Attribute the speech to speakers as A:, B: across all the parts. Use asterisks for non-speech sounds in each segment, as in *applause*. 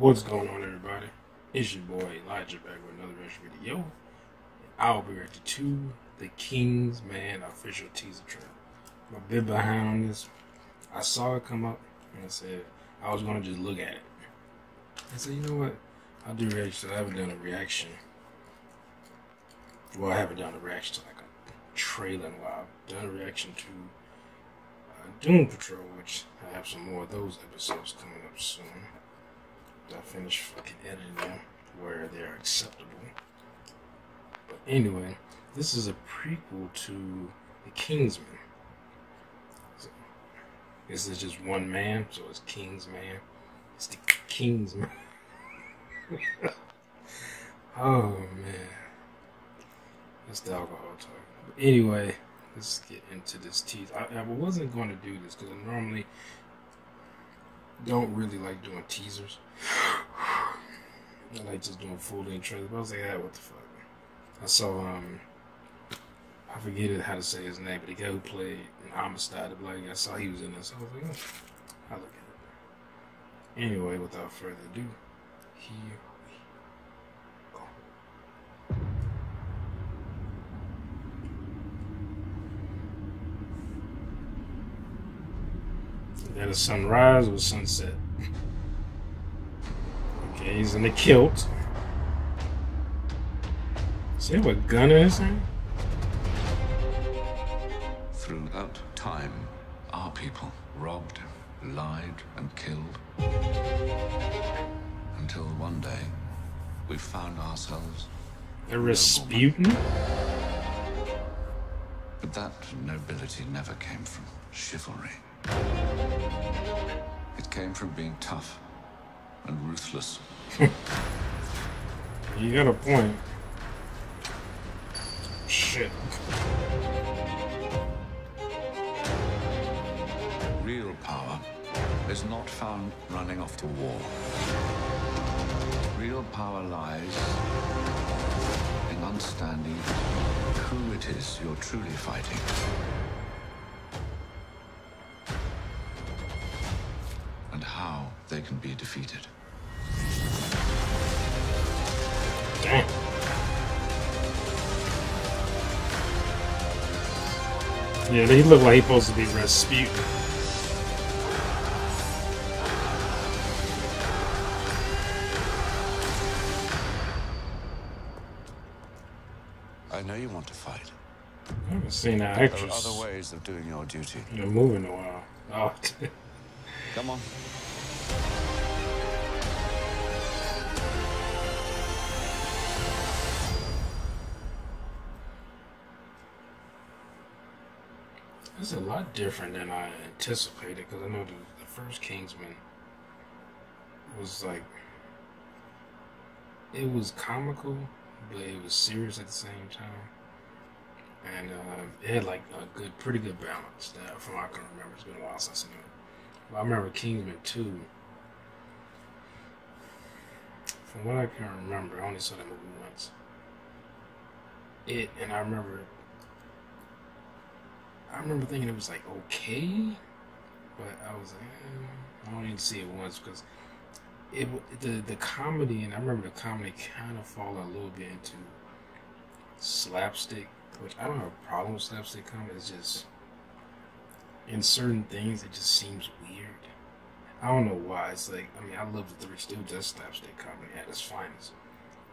A: What's going on, everybody? It's your boy Elijah back with another reaction video. I'll be reacting to the King's Man official teaser trailer. I'm a bit behind on this. I saw it come up and I said I was gonna just look at it. I said, you know what? I'll do reaction. I haven't done a reaction. Well, I haven't done a reaction to like a trailer in a while. I've done a reaction to uh, Doom Patrol, which I have some more of those episodes coming up soon. I finish fucking editing them where they're acceptable. But anyway, this is a prequel to The Kingsman. So, this is just one man, so it's Kingsman. It's the Kingsman. *laughs* Oh man. That's the alcohol talk. But anyway, let's get into this teeth. I, I wasn't going to do this because normally don't really like doing teasers. I like just doing full length trailers. But I was like, ah, what the fuck? I saw, um, I forget how to say his name, but the guy who played Amistad, the black guy, I saw he was in this. So I was like, oh, I'll look at it. Anyway, without further ado, here that a sunrise or sunset? Okay, he's in a kilt. See what gun is in?
B: Throughout time, our people robbed, lied, and killed. Until one day, we found ourselves.
A: A Rasputin?
B: But that nobility never came from chivalry. It came from being tough and ruthless. *laughs*
A: You got a point. Shit.
B: Real power is not found running off to war. Real power lies in understanding who it is you're truly fighting. They can be defeated.
A: Damn. Yeah, he look like he's supposed to be Rasputin.
B: I know you want to fight.
A: I haven't seen that
B: There are other ways of doing your duty.
A: You're moving in a while. Oh, *laughs*
B: Come on.
A: It's a lot different than I anticipated because I know the, the first Kingsman was like it was comical, but it was serious at the same time, and uh, it had like a good, pretty good balance. That from what I can remember, it's been a while since I've seen it. But I remember Kingsman two. From what I can remember, I only saw that movie once. It and I remember I remember thinking it was like okay, but I was like, eh, I need see it once because it the the comedy and I remember the comedy kind of fall a little bit into slapstick, which I don't have a problem with slapstick comedy. It's just in certain things it just seems weird. I don't know why. It's like I mean I love the Three Stooges slapstick comedy at its finest,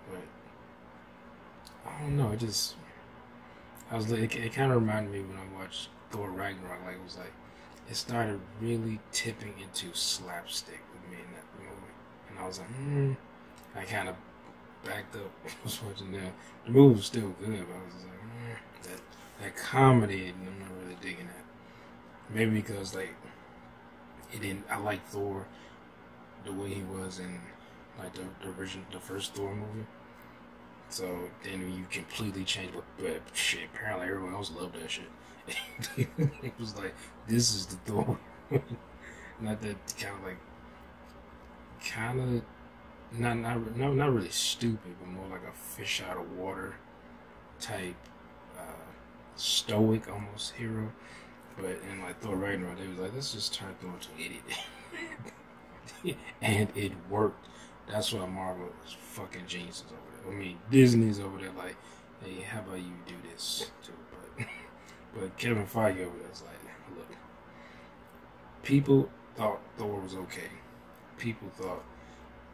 A: but I don't know. It just I was like, it, it kind of reminded me when I watched Thor Ragnarok. Like it was like it started really tipping into slapstick with me in that movie, and I was like, hmm. I kind of backed up. *laughs* was watching that. The movie was still good, but I was like, hmm. that that comedy, I'm not really digging that. Maybe because like it didn't. I like Thor the way he was in like the, the original, the first Thor movie. So then you completely change. But, shit, apparently everyone else loved that shit. *laughs* it was like this is the Thor, *laughs* not that kind of like, kind of not not no not really stupid, but more like a fish out of water type, uh, stoic almost hero. But in like Thor Ragnarok, they was like, let's just turn Thor into an idiot, *laughs* and it worked That's why Marvel is fucking geniuses over there. I mean, Disney's over there like, hey, how about you do this too? But, *laughs* but Kevin Feige over there is like, look, people thought Thor was okay. People thought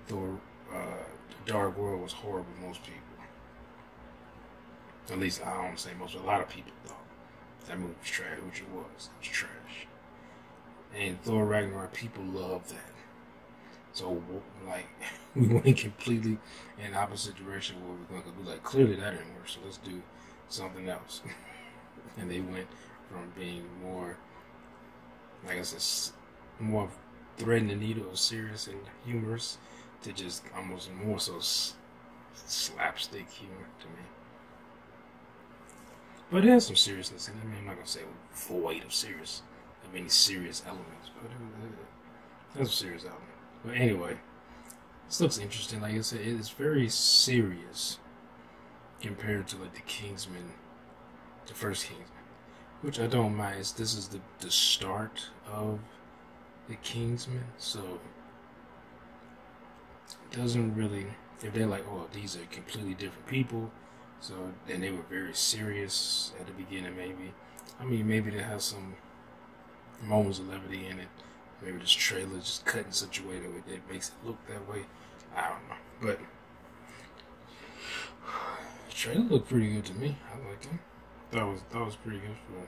A: Thor, uh, Dark World was horrible. Most people, at least I don't say most, a lot of people thought that movie was trash, which it was. It was trash. And Thor Ragnarok, people love that. So like *laughs* *laughs* we went completely in opposite direction where we're going to be like clearly that didn't work, so let's do something else. *laughs* and they went from being more like I said more threading the needle serious and humorous to just almost more so slapstick humor to me. But it has some seriousness in it. I mean, I'm not gonna say void of serious of any serious elements, but it, has a serious element. But anyway, this looks interesting. Like I said, it is very serious compared to like the Kingsman, the first Kingsman, which I don't mind. This is the the start of the Kingsman, so it doesn't really. If they're like, oh, these are completely different people, so then they were very serious at the beginning. Maybe, I mean, maybe they have some moments of levity in it. Maybe this trailer just cut in such a way that it makes it look that way. I don't know, but the *sighs* trailer looked pretty good to me. I like it. That was that was pretty good for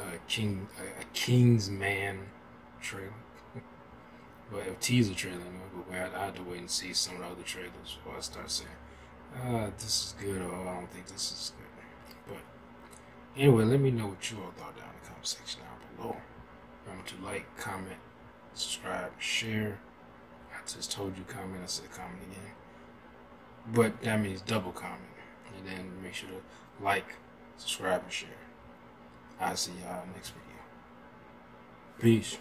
A: a King a, King's Man trailer. *laughs* but a teaser trailer, but I, had to wait and see some of the other trailers before I start saying, ah, this is good or I don't think this is good. But anyway, let me know what you all thought down in the comment section down below. Remember to like, comment, subscribe, share. I just told you comment, I said comment again. But that means double comment. And then make sure to like, subscribe, and share. I'll see y'all next video. Peace.